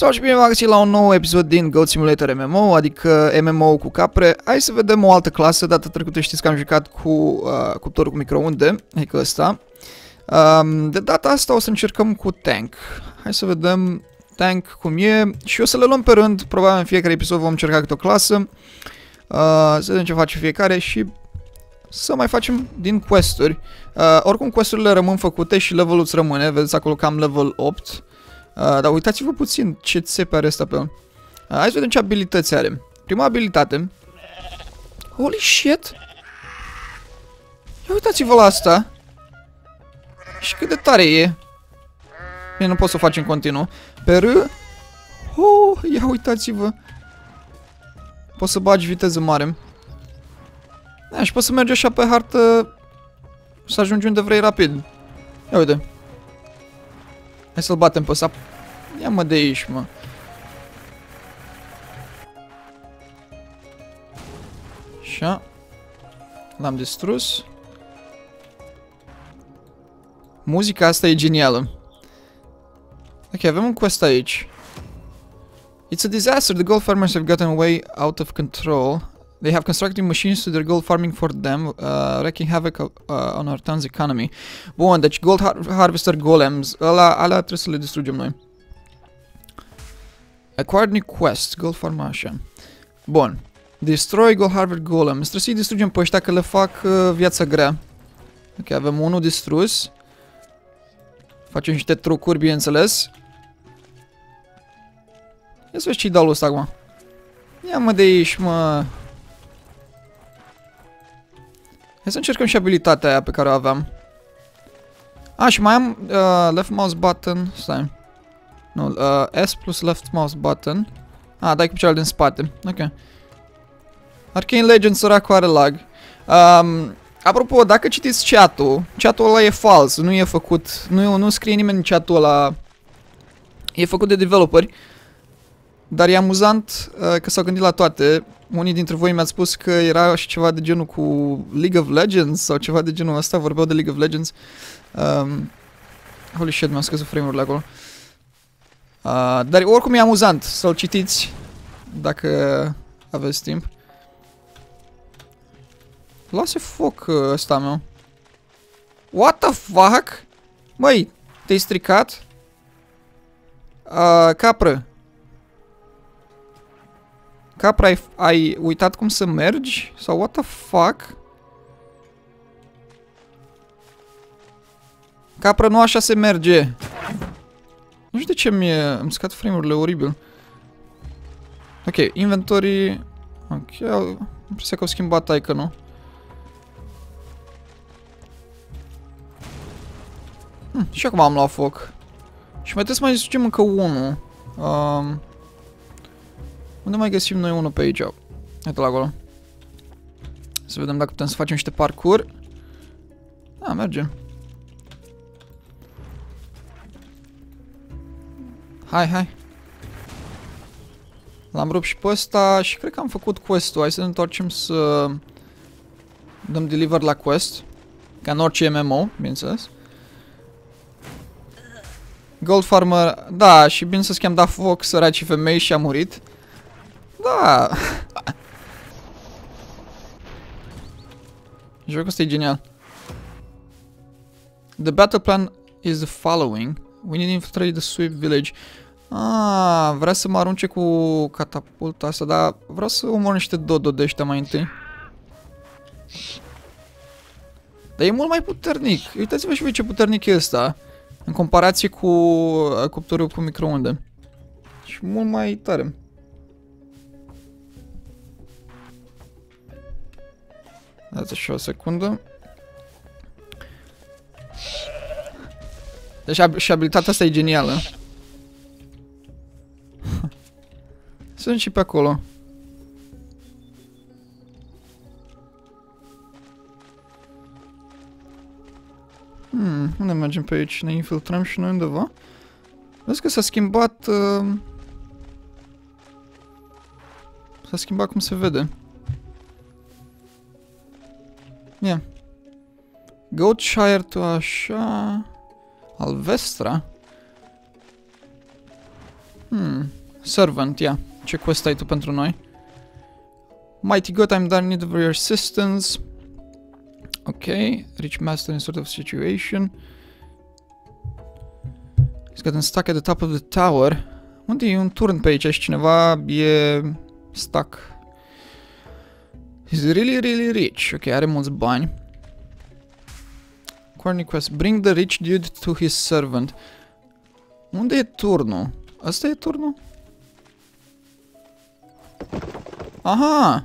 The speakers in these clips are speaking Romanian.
Sau și bine v-am găsit la un nou episod din Goat Simulator MMO, adică MMO cu capre. Hai să vedem o altă clasă, data trecută știți că am jucat cu uh, cuptorul cu microunde, adică ăsta. Um, de data asta o să încercăm cu tank. Hai să vedem tank cum e și o să le luăm pe rând, probabil în fiecare episod vom încerca câte o clasă. Uh, să vedem ce face fiecare și să mai facem din questuri. Uh, oricum questurile rămân făcute și levelul îți rămâne, vedeți acolo că am level 8. Uh, dar uitați-vă puțin ce țepe are ăsta pe el. Uh, hai să vedem ce abilități are. Prima abilitate. Holy shit! Ia uitați-vă la asta. Și cât de tare e. Bine, nu pot să o facem continuu. Pe R... Oh, ia uitați-vă. Poți să bagi viteză mare. Da, și poți să mergi așa pe hartă să ajungi unde vrei rapid. Ia uite. Hai să-l batem pe ăsta. Ia mă de aici, mă. Așa. L-am distrus. Muzica asta e genială. Ok, avem un quest aici. It's a disaster. The gold farmers have gotten way out of control. They have constructed machines to their gold farming for them, uh, wreaking havoc uh, on our town's economy. Bun, deci gold har harvester golems, ăla, alea trebuie să le distrugem noi. Acquired new quest, gold farm așa. Bun. Destroy gold harvest golems. Trebuie să-i distrugem pe ăștia că le fac uh, viața grea. Ok, avem unul distrus. Facem niște trucuri, bineînțeles. Ia să vezi ce-i dau ăsta acum. Ia mă de aici, mă. Hai să încercăm și abilitatea aia pe care o aveam. A, și mai am uh, left mouse button. Stai. Nu, uh, S plus left mouse button. A, dai cu cel din spate. Ok. Arcane Legends săracul are lag. Um, apropo, dacă citiți chat-ul, chat-ul ăla e fals, nu e făcut, nu, nu scrie nimeni în chat-ul ăla. E făcut de developeri. Dar e amuzant uh, că s-au gândit la toate. Unii dintre voi mi-ați spus că era și ceva de genul cu League of Legends sau ceva de genul ăsta, vorbeau de League of Legends. Um, holy shit, mi-am scăzut frame-urile acolo. Uh, dar oricum e amuzant să-l citiți dacă aveți timp. Lasă foc uh, ăsta meu. What the fuck? Măi, te-ai stricat? Uh, capră. Capra, ai, ai uitat cum să mergi? Sau what the fuck? Capra, nu așa se merge. Nu știu de ce mi-e... Îmi scad frame-urile oribil. Ok, inventory... Ok, am impresia că au schimbat icon-ul. Hm, și acum am luat foc. Și mai trebuie să mai zicem încă unul. Um, unde mai găsim noi unul pe aici? Uite la acolo. Să vedem dacă putem să facem niște parcuri. Da, merge. Hai, hai. L-am rupt și pe ăsta și cred că am făcut quest-ul. Hai să ne întoarcem să dăm deliver la quest. Ca în orice MMO, bineînțeles. Gold Farmer, da, și bine să schimb da foc săracii femei și a murit. Da. Jocul ăsta e genial. The battle plan is the following. We need to infiltrate the sweep village. Ah, vrea să mă arunce cu catapulta asta, dar vreau să omor niște dodo de ăștia mai întâi. Dar e mult mai puternic. Uitați-vă și voi ce puternic e ăsta. În comparație cu uh, cuptorul cu microunde. Și mult mai tare. Dați așa o secundă. Deci ab și abilitatea asta e genială. Sunt și pe acolo. Hmm, unde mergem pe aici? Ne infiltrăm și noi undeva? Vezi că s-a schimbat... Uh... S-a schimbat cum se vede. Ia. Goatshire tu așa... Alvestra? Hmm. Servant, ia. Yeah. Ce quest ai tu pentru noi? Mighty God, I'm done need of your assistance. Ok. Rich master in sort of situation. He's gotten stuck at the top of the tower. Unde e un turn pe aici și cineva e stuck. He's really, really rich. Ok, are mulți bani. Corny quest. Bring the rich dude to his servant. Unde e turnul? Asta e turnul? Aha!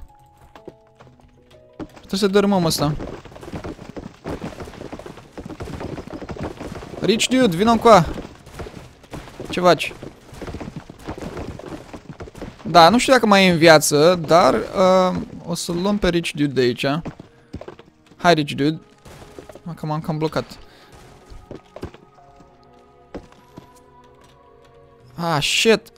Trebuie să dărâmăm asta. Rich dude, vină încoa! Ce faci? Da, nu știu dacă mai e în viață, dar uh, o să luăm pe Rich Dude de aici. Hai, Rich Dude. Că m-am cam blocat. Ah, shit.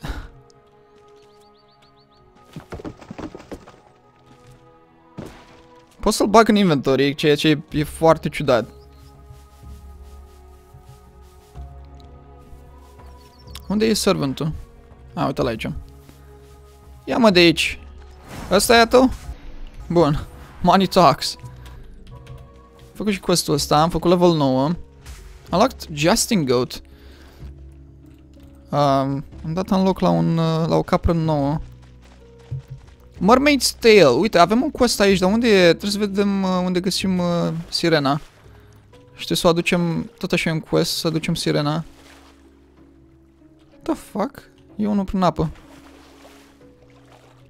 Pot să-l bag în inventory, ceea ce e foarte ciudat. Unde e servantul? A, uite-l aici. Ia mă de aici. Ăsta e tu? Bun. Money talks. Am făcut și questul ăsta, am făcut level 9. Am luat Justin Goat. Um, am dat în loc la, un, la o capră nouă. Mermaid's Tale. Uite, avem un quest aici, dar unde e? Trebuie să vedem uh, unde găsim uh, sirena. Știu să o aducem, tot așa e un quest, să aducem sirena. What the fuck? E unul prin apă.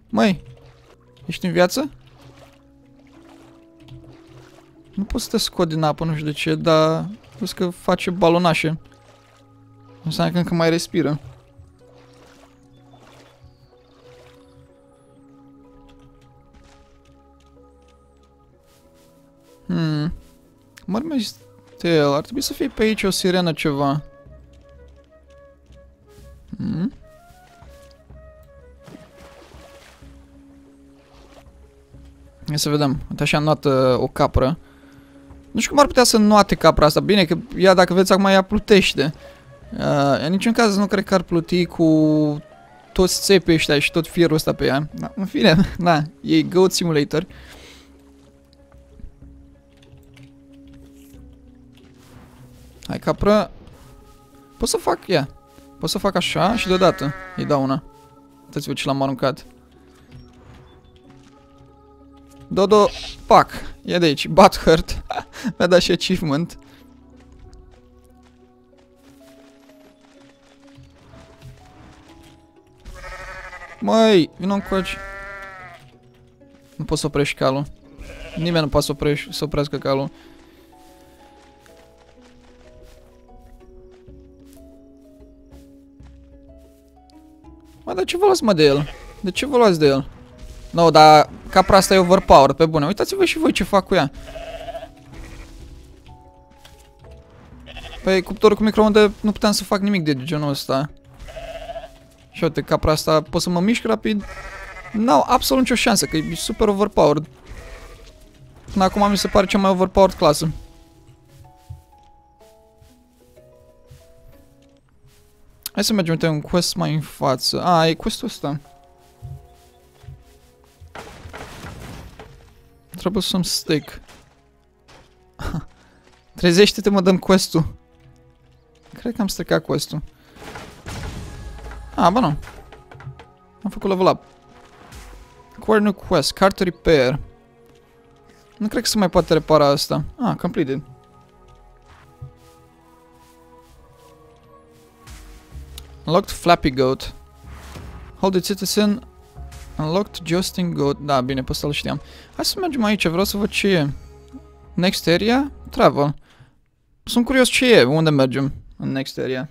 Măi, ești în viață? Nu pot să te scot din apă, nu știu de ce, dar văd că face balonașe. Înseamnă că încă mai respiră. Hmm. Mermezi Tail, ar trebui să fie pe aici o sirenă ceva. Hmm. Hai să vedem. Uite așa noată o capră. Nu știu cum ar putea să noate capra asta. Bine că ea, dacă vedeți acum, ea plutește. Uh, în niciun caz nu cred că ar pluti cu toți țepii ăștia și tot fierul ăsta pe ea. Da, în fine, da, e Goat Simulator. Hai capră. Pot să fac, ia. Pot să fac așa și deodată îi dau una. Uitați-vă ce l-am aruncat. Dodo, pac. E de aici. Butthurt. Mi-a dat și achievement. Măi, vină încoace. Nu pot să oprești calul. Nimeni nu poate să, oprești, să oprească calul. Mă, dar ce vă luați mă de el? De ce vă luați de el? Nu, no, dar capra asta e overpowered, pe bune. Uitați-vă și voi ce fac cu ea. Păi, cuptorul cu microunde nu puteam să fac nimic de genul ăsta. Și uite, capra asta pot să mă mișc rapid. N-au absolut nicio șansă, că e super overpowered. Până acum mi se pare cea mai overpowered clasă. Hai să mergem, uite, un quest mai în față. A, e questul ăsta. Trebuie să-mi stick. Trezește-te, mă, dăm quest-ul. Cred că am stricat quest-ul. Ah, bă, nu. Am făcut level up. Core new quest, car to repair. Nu cred că se mai poate repara asta. Ah, completed. Unlocked Flappy Goat. Hold it citizen. Unlocked Jousting Goat. Da, bine, pe ăsta știam. Hai să mergem aici, vreau să văd ce e. Next area? Travel. Sunt curios ce e, unde mergem în next area.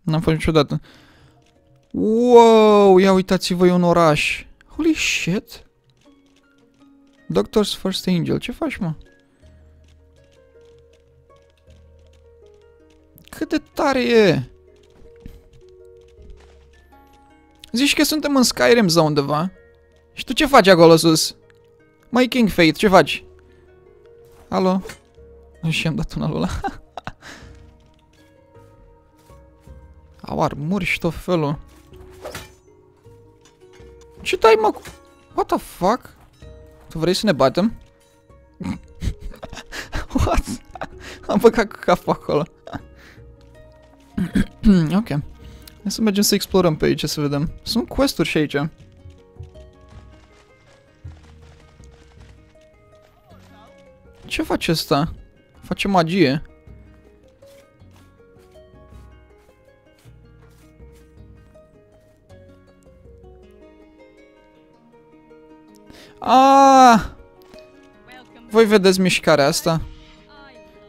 N-am fost niciodată. Wow, ia uitați-vă, e un oraș. Holy shit. Doctor's First Angel, ce faci, mă? Cât de tare e! Zici că suntem în Skyrim sau undeva. Și tu ce faci acolo sus? Mai King Fate, ce faci? Alo? Nu și am dat un alo ăla. Au armuri și tot felul. Ce dai, mă? What the fuck? Tu vrei să ne batem? What? Am băgat cu capul acolo. ok. Hai să mergem să explorăm pe aici, să vedem. Sunt quest-uri și aici. Ce face ăsta? Face magie. Ah! Voi vedeți mișcarea asta?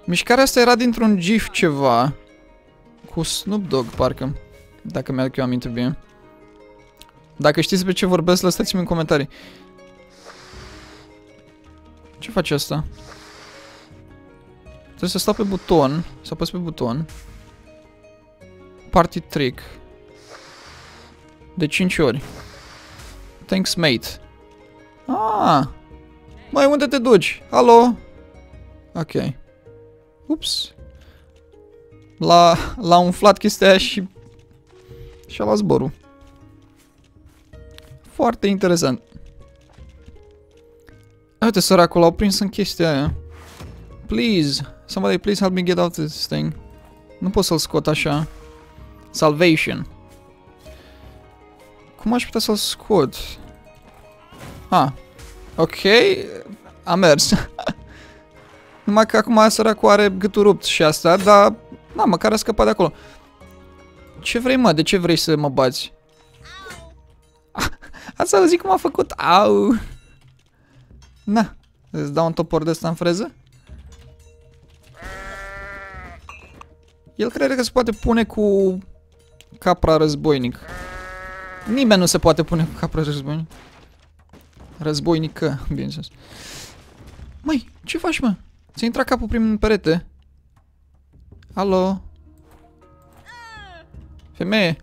Mișcarea asta era dintr-un gif ceva. Cu Snoop Dogg, parcă. Dacă mi-aduc eu aminte bine. Dacă știți pe ce vorbesc, lăsați-mi în comentarii. Ce face asta? Trebuie să stau pe buton, să apăs pe buton. Party trick. De 5 ori. Thanks, mate. Ah! Mai unde te duci? Alo? Ok. Ups. L-a, l-a umflat chestia aia și și-a luat zborul. Foarte interesant. Uite, săracul, l-au prins în chestia aia. Please, somebody please help me get out of this thing. Nu pot să-l scot așa. Salvation. Cum aș putea să-l scot? Ah, ok, a mers. Numai că acum săracul are gâtul rupt și asta, dar, na, măcar a scăpat de acolo. Ce vrei, mă? De ce vrei să mă bați? Ați auzit cum a făcut? Au! Na, îți dau un topor de ăsta în freză? El crede că se poate pune cu capra războinic. Nimeni nu se poate pune cu capra războinic. Războinică, bineînțeles. Măi, ce faci, mă? Ți-a intrat capul prin perete? Alo? Femeie!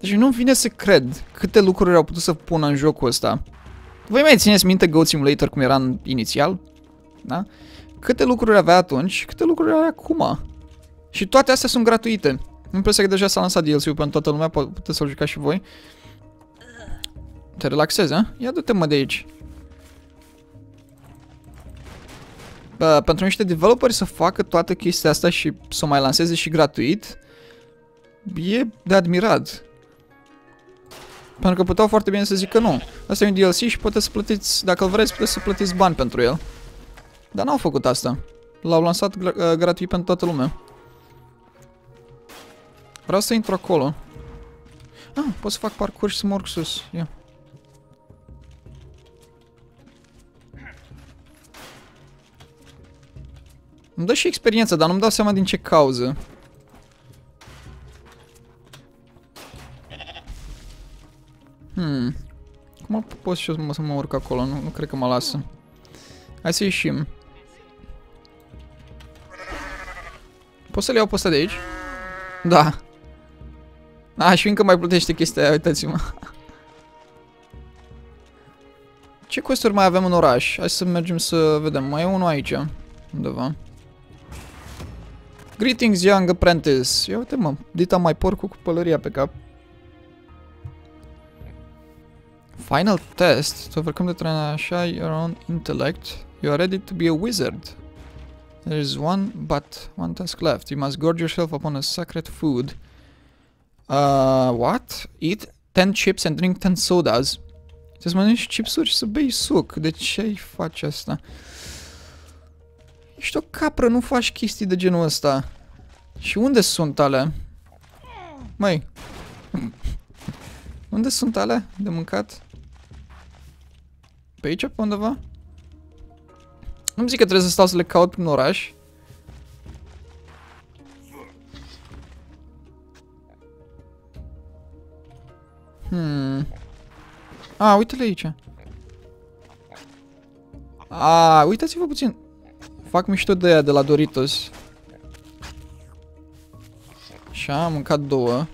Deci nu vine să cred câte lucruri au putut să pună în jocul ăsta. Voi mai țineți minte Goat Simulator cum era în inițial? Da? Câte lucruri avea atunci, câte lucruri are acum. Și toate astea sunt gratuite. Impresia că deja s-a lansat DLC-ul pentru toată lumea, puteți să-l jucați și voi. Te relaxezi, a? Ia du-te mă de aici. Bă, pentru niște developeri să facă toată chestia asta și să o mai lanseze și gratuit, e de admirat. Pentru că puteau foarte bine să zică nu. Asta e un DLC și puteți să plătiți, dacă îl vreți, puteți să plătiți bani pentru el. Dar n-au făcut asta. L-au lansat gra uh, gratuit pentru toată lumea. Vreau să intru acolo. Ah, pot să fac parcurs și să mă urc sus. Ia. Îmi dă și experiență, dar nu-mi dau seama din ce cauză. Hmm. Cum pot și eu să mă urc acolo? Nu, nu cred că mă lasă. Hai să ieșim. Pot să le iau pe ăsta de aici? Da. A, și încă mai plătește chestia aia, uitați-mă. Ce quest mai avem în oraș? Hai să mergem să vedem. Mai e unul aici. Undeva. Greetings, young apprentice. Ia uite mă, dita mai porcul cu pălăria pe cap. Final test. To overcome the tranasha your own intellect. You are ready to be a wizard. There is one but one task left. You must gorge yourself upon a sacred food. Uh, what? Eat 10 chips and drink 10 sodas. Să-ți mănânci chipsuri și să bei suc. De ce ai face asta? Ești o capră, nu faci chestii de genul ăsta. Și unde sunt alea? Măi. unde sunt alea de mâncat? Pe aici, pe undeva? Nu-mi zic că trebuie să stau să le caut prin oraș. Hmm. A, uite-le aici. A, uitați-vă puțin. Fac mișto de aia de la Doritos. Așa, am mâncat două.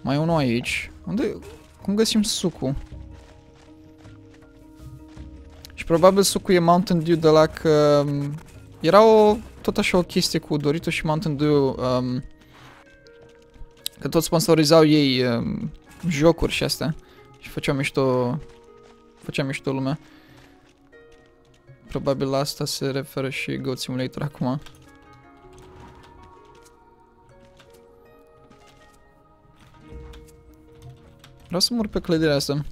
Mai unul aici. Unde... Cum găsim sucul? Și probabil sucul e Mountain Dew de la că... Um, era o... Tot așa o chestie cu Doritos și Mountain Dew um, Că tot sponsorizau ei um, jocuri și astea. Și făceau mișto... Făcea mișto lumea. Probabil la asta se referă și Goat Simulator acum. Vreau să mor pe clădirea asta.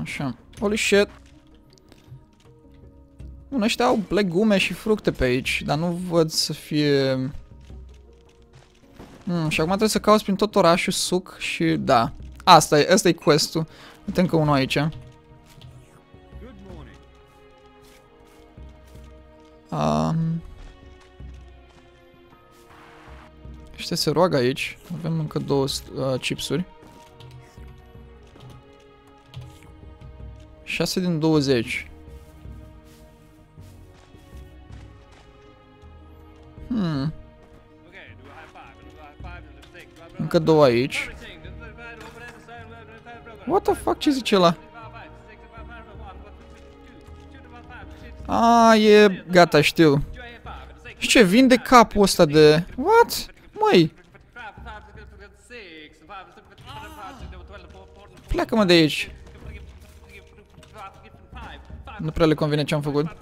Așa. Holy shit. Bun, ăștia au legume și fructe pe aici, dar nu văd să fie... Hmm, și acum trebuie să cauți prin tot orașul suc și da. Asta e, asta e quest-ul. Uite încă unul aici. Um, ăștia se roagă aici. Avem încă două uh, chipsuri. 6 din 20. Încă două aici. What the fuck, ce zice ăla? A, e... Gata, știu. Și ce, vinde capul ăsta de... What? Măi! Pleacă-mă de aici. Nu prea le convine ce am făcut.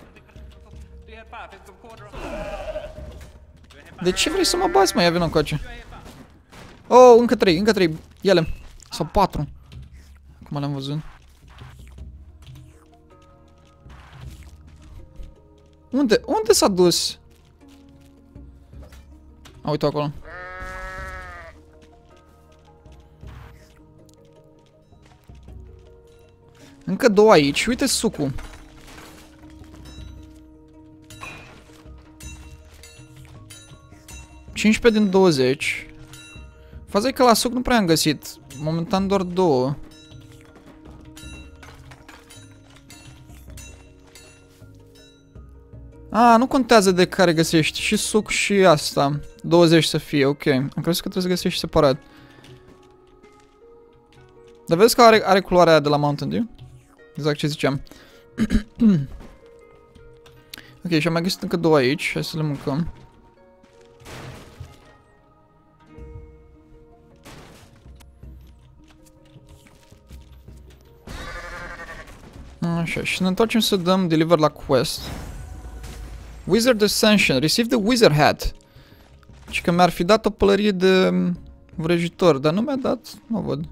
De ce vrei să mă bați, mai avem încoace? Oh, încă trei, încă trei. Ele. Sau patru. Acum le-am văzut. Unde? Unde s-a dus? A, uite acolo. Încă două aici. Uite sucul. 15 din 20. Faza e că la suc nu prea am găsit. Momentan doar două. A, nu contează de care găsești. Și suc și asta. 20 să fie, ok. Am crezut că trebuie să găsești separat. Dar vezi că are, are culoarea de la Mountain Dew? Exact ce ziceam. ok, și am mai găsit încă două aici. Hai să le mâncăm. Așa, și ne întoarcem să dăm deliver la quest. Wizard Ascension. Receive the Wizard Hat. Și că mi-ar fi dat o pălărie de vrăjitor, dar nu mi-a dat, nu văd.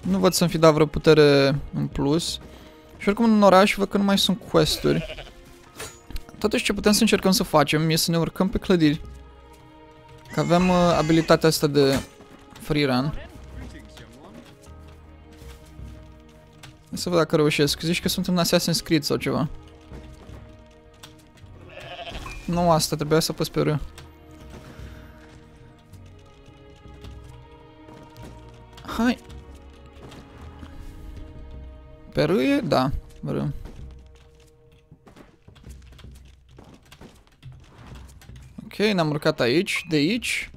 Nu văd să-mi fi dat vreo putere în plus. Și oricum în oraș văd că nu mai sunt questuri. Totuși ce putem să încercăm să facem e să ne urcăm pe clădiri. Că avem uh, abilitatea asta de free run. Să văd dacă reușesc. Zici că sunt în Assassin's Creed sau ceva. Nu asta, trebuia să apăs pe R. Hai. Pe R e? Da, R. Ok, ne-am urcat aici, de aici.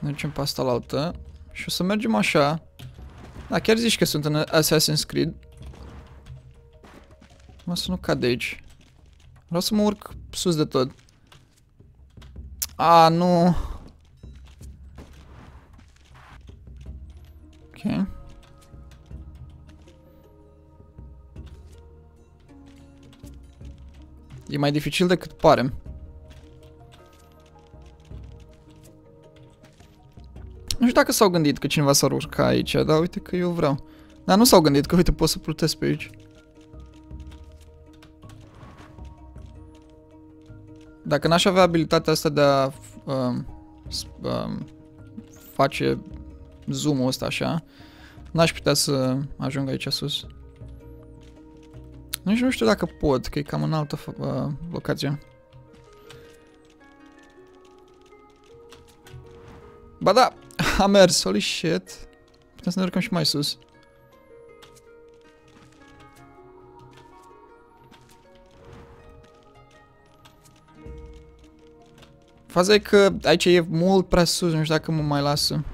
Mergem pe asta la altă. Și o să mergem așa. Da, chiar zici că sunt în Assassin's Creed. Mă să nu cad de aici. Vreau să mă urc sus de tot. A, nu. Ok. E mai dificil decât pare. Știu dacă s-au gândit că cineva s-ar urca aici, dar uite că eu vreau. Dar nu s-au gândit că, uite, pot să plutesc pe aici. Dacă n-aș avea abilitatea asta de a um, um, face zoom-ul ăsta așa, n-aș putea să ajung aici sus. Nici nu știu dacă pot, că e cam în altă uh, locație. Ba da, a mers, holy shit. Putem să ne urcăm și mai sus. Faza e că aici e mult prea sus, nu știu dacă mă mai lasă.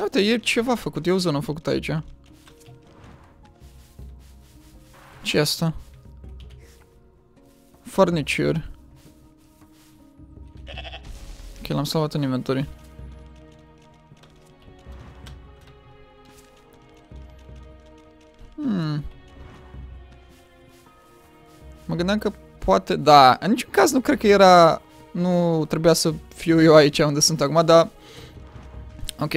Uite, e ceva făcut, e o zonă făcută aici. ce asta? furniture. L-am salvat în inventory. Hmm. Mă gândeam că poate, da, în niciun caz nu cred că era, nu trebuia să fiu eu aici unde sunt acum, dar, ok.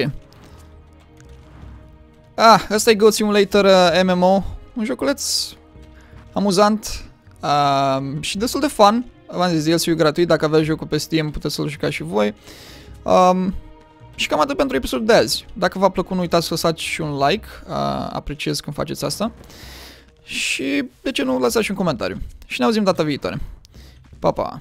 Ah, ăsta e Goat Simulator uh, MMO, un joculeț amuzant uh, și destul de fun. V-am zis, el e gratuit, dacă aveți jocul pe Steam puteți să-l jucați și voi. Um, și cam atât pentru episodul de azi. Dacă v-a plăcut, nu uitați să lăsați și un like, uh, apreciez când faceți asta. Și de ce nu lăsați și un comentariu. Și ne auzim data viitoare. Pa, pa!